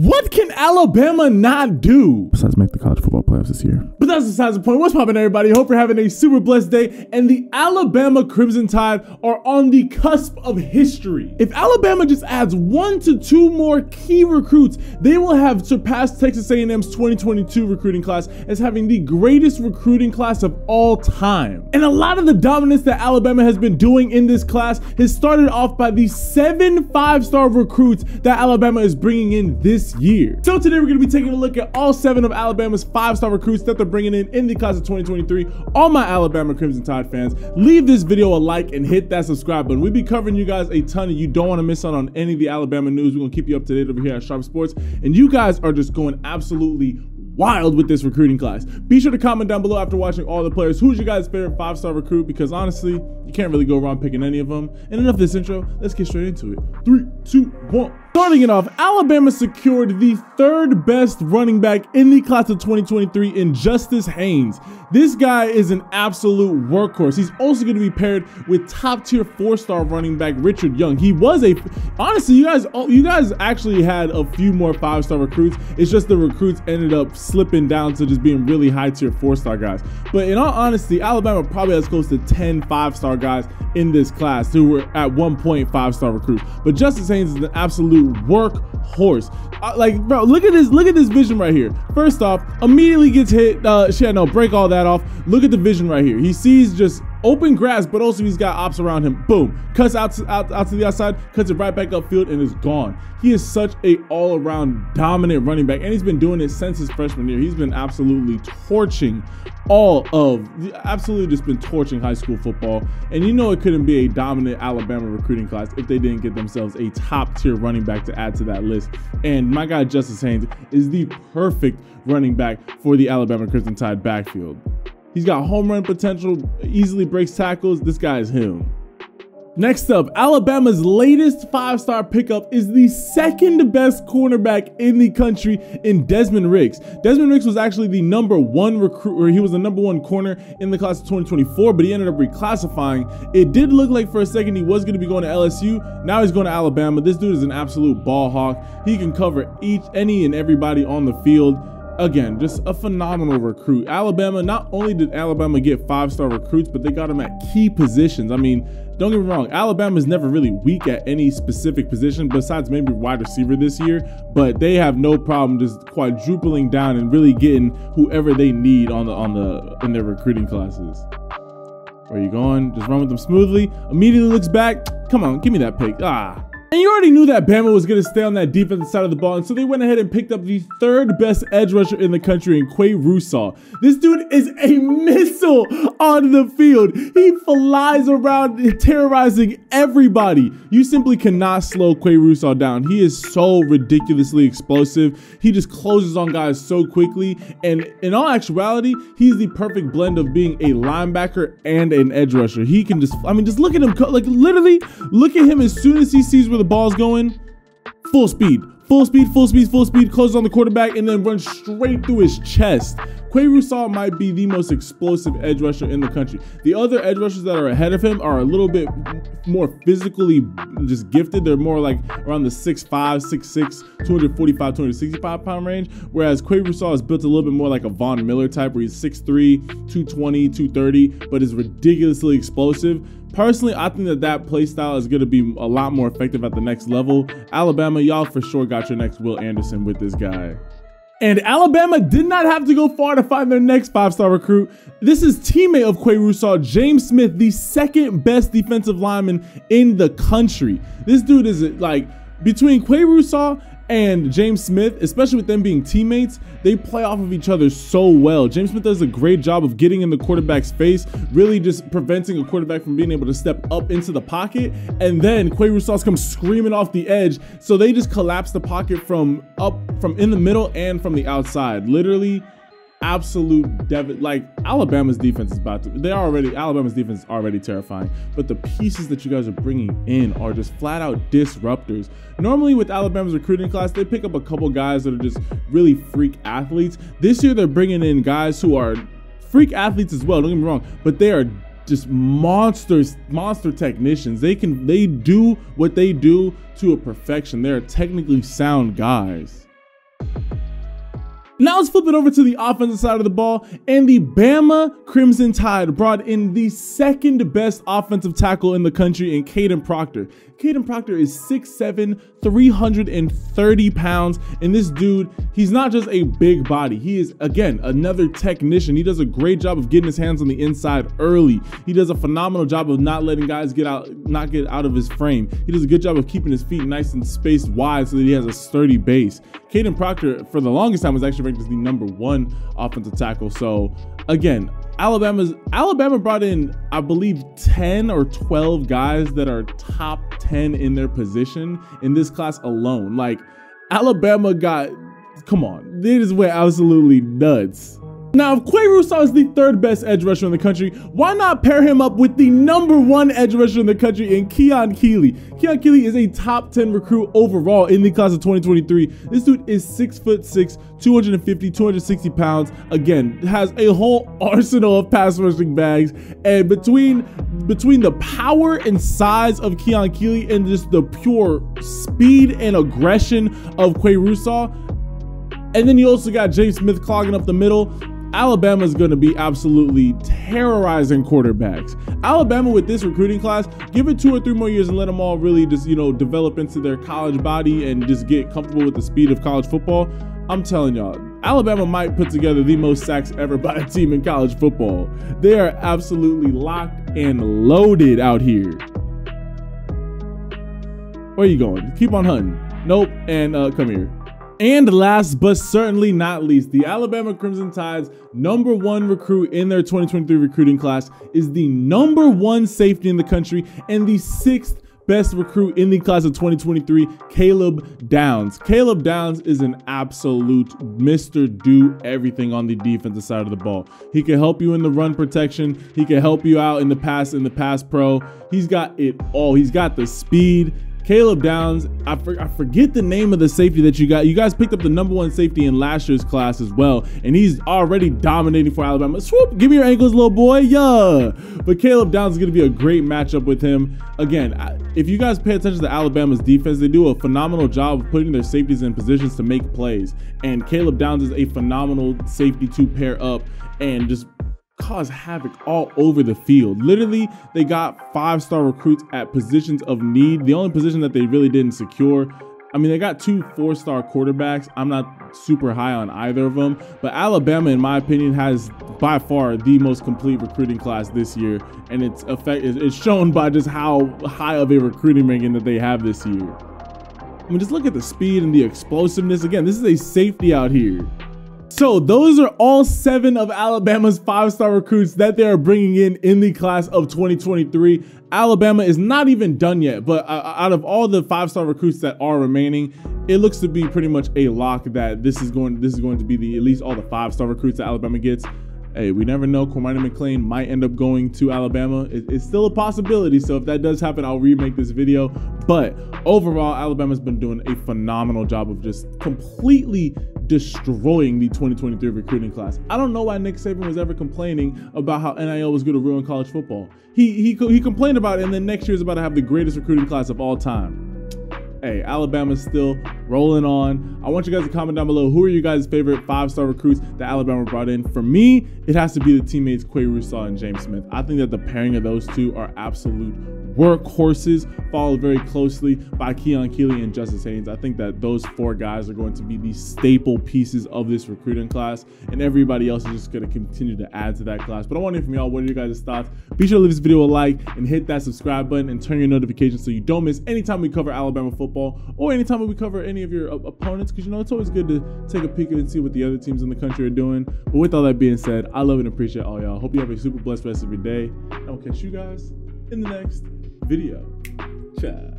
What can Alabama not do? Besides make the college football playoffs this year. But that's besides the point. What's poppin', everybody? Hope you're having a super blessed day. And the Alabama Crimson Tide are on the cusp of history. If Alabama just adds one to two more key recruits, they will have surpassed Texas A&M's 2022 recruiting class as having the greatest recruiting class of all time. And a lot of the dominance that Alabama has been doing in this class has started off by the seven five-star recruits that Alabama is bringing in this year. So today we're going to be taking a look at all seven of Alabama's five-star recruits that they're bringing in in the class of 2023. All my Alabama Crimson Tide fans, leave this video a like and hit that subscribe button. We'll be covering you guys a ton and you don't want to miss out on any of the Alabama news. We're going to keep you up to date over here at Sharpe Sports. And you guys are just going absolutely wild with this recruiting class. Be sure to comment down below after watching all the players. Who's your guys' favorite five-star recruit? Because honestly, you can't really go wrong picking any of them. And enough of this intro, let's get straight into it. Three, two, one. Starting it off, Alabama secured the third best running back in the class of 2023 in Justice Haynes. This guy is an absolute workhorse. He's also going to be paired with top tier four star running back Richard Young. He was a, honestly, you guys, you guys actually had a few more five star recruits. It's just the recruits ended up slipping down to just being really high tier four star guys. But in all honesty, Alabama probably has close to 10 five star guys in this class who were at one point five star recruits. But Justice Haynes is an absolute workhorse. Uh, like, bro, look at this. Look at this vision right here. First off, immediately gets hit. Uh, shit, no, break all that off. Look at the vision right here. He sees just open grass, but also he's got ops around him. Boom, cuts out to, out, out to the outside, cuts it right back upfield, and is gone. He is such a all-around dominant running back, and he's been doing it since his freshman year. He's been absolutely torching all of, absolutely just been torching high school football. And you know it couldn't be a dominant Alabama recruiting class if they didn't get themselves a top-tier running back to add to that list. And my guy Justice Haynes is the perfect running back for the Alabama Crimson Tide backfield. He's got home run potential, easily breaks tackles. This guy is him. Next up, Alabama's latest five-star pickup is the second best cornerback in the country in Desmond Ricks. Desmond Ricks was actually the number one recruit, or he was the number one corner in the class of 2024, but he ended up reclassifying. It did look like for a second he was going to be going to LSU. Now he's going to Alabama. This dude is an absolute ball hawk. He can cover each, any and everybody on the field again, just a phenomenal recruit. Alabama, not only did Alabama get five-star recruits, but they got them at key positions. I mean, don't get me wrong, Alabama's never really weak at any specific position besides maybe wide receiver this year, but they have no problem just quadrupling down and really getting whoever they need on the on the in their recruiting classes. Where are you going? Just run with them smoothly. Immediately looks back. Come on, give me that pick. Ah, and you already knew that Bama was going to stay on that defensive side of the ball, and so they went ahead and picked up the third best edge rusher in the country in Qua Russaw. This dude is a missile on the field. He flies around terrorizing everybody. You simply cannot slow Qua Russaw down. He is so ridiculously explosive. He just closes on guys so quickly, and in all actuality, he's the perfect blend of being a linebacker and an edge rusher. He can just, I mean, just look at him, like literally, look at him as soon as he sees where where the ball's going, full speed, full speed, full speed, full speed, closes on the quarterback, and then runs straight through his chest. Qua Russaw might be the most explosive edge rusher in the country. The other edge rushers that are ahead of him are a little bit more physically just gifted. They're more like around the 6'5, 6'6, 245, 265 pound range. Whereas Qua Russaw is built a little bit more like a Von Miller type where he's 6'3, 220, 230, but is ridiculously explosive. Personally, I think that that play style is going to be a lot more effective at the next level. Alabama, y'all for sure got your next Will Anderson with this guy. And Alabama did not have to go far to find their next five-star recruit. This is teammate of Qua Russaw, James Smith, the second best defensive lineman in the country. This dude is like between Qua Russaw and James Smith, especially with them being teammates, they play off of each other so well. James Smith does a great job of getting in the quarterback's face, really just preventing a quarterback from being able to step up into the pocket. And then Qua Russaw comes screaming off the edge. So they just collapse the pocket from up, from in the middle and from the outside. Literally, absolute dev like Alabama's defense is about to they already Alabama's defense is already terrifying but the pieces that you guys are bringing in are just flat out disruptors. Normally with Alabama's recruiting class they pick up a couple guys that are just really freak athletes. This year they're bringing in guys who are freak athletes as well don't get me wrong but they are just monsters monster technicians. They can they do what they do to a perfection. They're technically sound guys Now let's flip it over to the offensive side of the ball, and the Bama Crimson Tide brought in the second best offensive tackle in the country in Kadyn Proctor. Kadyn Proctor is 6'7", 330 pounds, and this dude, he's not just a big body. He is, again, another technician. He does a great job of getting his hands on the inside early. He does a phenomenal job of not letting guys get out, not get out of his frame. He does a good job of keeping his feet nice and spaced wide so that he has a sturdy base. Kadyn Proctor, for the longest time, was actually ranked as the number one offensive tackle. So, again, Alabama's Alabama brought in, I believe, 10 or 12 guys that are top 10 in their position in this class alone. Like Alabama got, come on, this went absolutely nuts. Now, if Qua Russaw is the third best edge rusher in the country, why not pair him up with the number one edge rusher in the country in Keon Keeley? Keon Keeley is a top 10 recruit overall in the class of 2023. This dude is six foot six, 250, 260 pounds. Again, has a whole arsenal of pass rushing bags. And between between the power and size of Keon Keeley and just the pure speed and aggression of Qua Russaw, and then you also got James Smith clogging up the middle. Alabama is going to be absolutely terrorizing quarterbacks. Alabama with this recruiting class, give it two or three more years and let them all really just, you know, develop into their college body and just get comfortable with the speed of college football. I'm telling y'all, Alabama might put together the most sacks ever by a team in college football. They are absolutely locked and loaded out here. Where are you going? Keep on hunting. Nope. And uh, come here. And last but certainly not least, the Alabama Crimson Tide's number one recruit in their 2023 recruiting class is the number one safety in the country and the sixth best recruit in the class of 2023, Caleb Downs. Caleb Downs is an absolute Mr. Do everything on the defensive side of the ball. He can help you in the run protection. He can help you out in the pass in the pass pro. He's got it all. He's got the speed. Caleb Downs, I, for, I, forget the name of the safety that you got. You guys picked up the number one safety in last year's class as well, and he's already dominating for Alabama. Swoop, give me your ankles, little boy, yeah. But Caleb Downs is going to be a great matchup with him. Again, if you guys pay attention to Alabama's defense, they do a phenomenal job of putting their safeties in positions to make plays, and Caleb Downs is a phenomenal safety to pair up and just cause havoc all over the field. Literally, they got five star recruits at positions of need. The only position that they really didn't secure. I mean, they got two four star quarterbacks. I'm not super high on either of them, but Alabama, in my opinion, has by far the most complete recruiting class this year, and it's effect it's shown by just how high of a recruiting ranking that they have this year. I mean, just look at the speed and the explosiveness. Again, this is a safety out here. So those are all seven of Alabama's five-star recruits that they are bringing in in the class of 2023. Alabama is not even done yet, but uh, out of all the five-star recruits that are remaining, it looks to be pretty much a lock that this is going this is going to be the at least all the five-star recruits that Alabama gets. Hey, we never know. Cormani McClain might end up going to Alabama. It, it's still a possibility. So if that does happen, I'll remake this video. But overall, Alabama's been doing a phenomenal job of just completely destroying the 2023 recruiting class. I don't know why Nick Saban was ever complaining about how NIL was going to ruin college football. He, he, he complained about it, and then next year is about to have the greatest recruiting class of all time hey, Alabama's still rolling on. I want you guys to comment down below who are you guys' favorite five-star recruits that Alabama brought in. For me, it has to be the teammates Qua Russaw and James Smith. I think that the pairing of those two are absolute workhorses, followed very closely by Keon Keeley and Justice Haynes. I think that those four guys are going to be the staple pieces of this recruiting class, and everybody else is just going to continue to add to that class. But I want to hear from y'all. What are your guys' thoughts? Be sure to leave this video a like and hit that subscribe button and turn your notifications so you don't miss anytime we cover Alabama football or anytime we cover any of your opponents, because you know it's always good to take a peek and see what the other teams in the country are doing. But with all that being said, I love and appreciate all y'all. Hope you have a super blessed rest of your day. I'll catch you guys in the next video. Ciao.